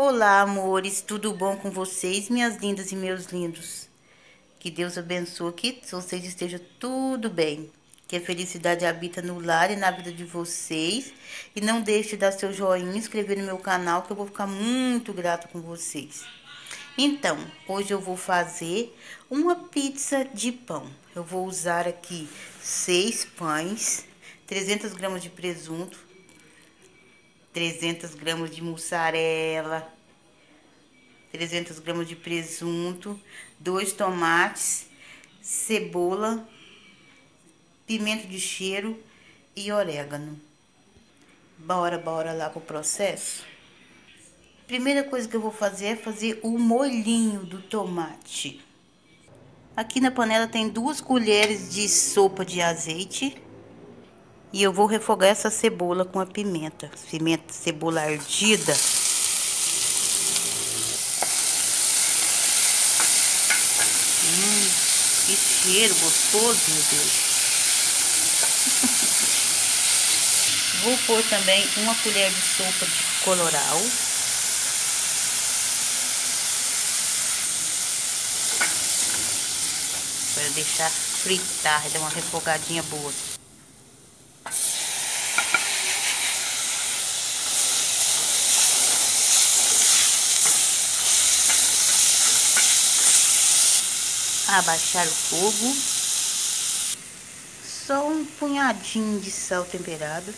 Olá, amores, tudo bom com vocês, minhas lindas e meus lindos? Que Deus abençoe, que vocês estejam tudo bem. Que a felicidade habita no lar e na vida de vocês. E não deixe de dar seu joinha, inscrever no meu canal, que eu vou ficar muito grata com vocês. Então, hoje eu vou fazer uma pizza de pão. Eu vou usar aqui seis pães, 300 gramas de presunto, 300 gramas de mussarela, 300 gramas de presunto, dois tomates, cebola, pimento de cheiro e orégano. Bora, bora lá pro processo? Primeira coisa que eu vou fazer é fazer o molhinho do tomate. Aqui na panela tem duas colheres de sopa de azeite e eu vou refogar essa cebola com a pimenta. Pimenta, cebola ardida. Hum, que cheiro gostoso, meu Deus. vou pôr também uma colher de sopa de coloral. Para deixar fritar, dar uma refogadinha boa. Abaixar o fogo. Só um punhadinho de sal temperado.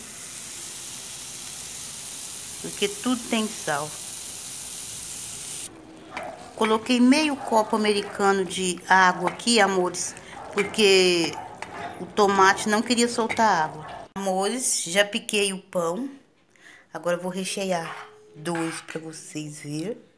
Porque tudo tem sal. Coloquei meio copo americano de água aqui, amores, porque o tomate não queria soltar água. Amores, já piquei o pão. Agora vou rechear dois para vocês verem.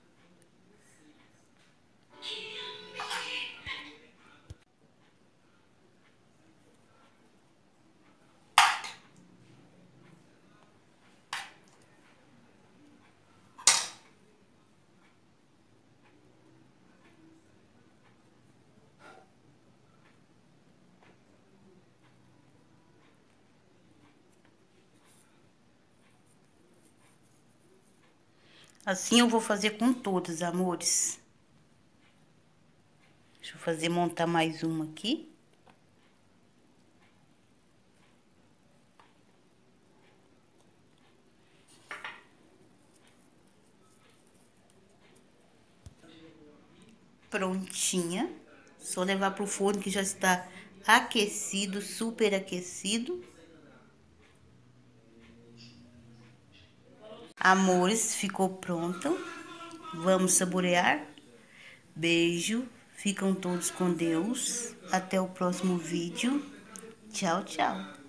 Assim eu vou fazer com todas, amores. Deixa eu fazer, montar mais uma aqui. Prontinha. Só levar pro forno que já está aquecido, super aquecido. Amores, ficou pronto. Vamos saborear. Beijo. Ficam todos com Deus. Até o próximo vídeo. Tchau, tchau.